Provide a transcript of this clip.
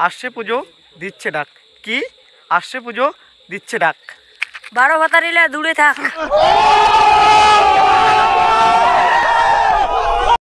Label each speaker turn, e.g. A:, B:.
A: আসছে পুজো দিচ্ছে ডাক। কি? আসছে পুজো দিচ্ছে ডাক।
B: বারো ভাতারিলে দূরে থাক।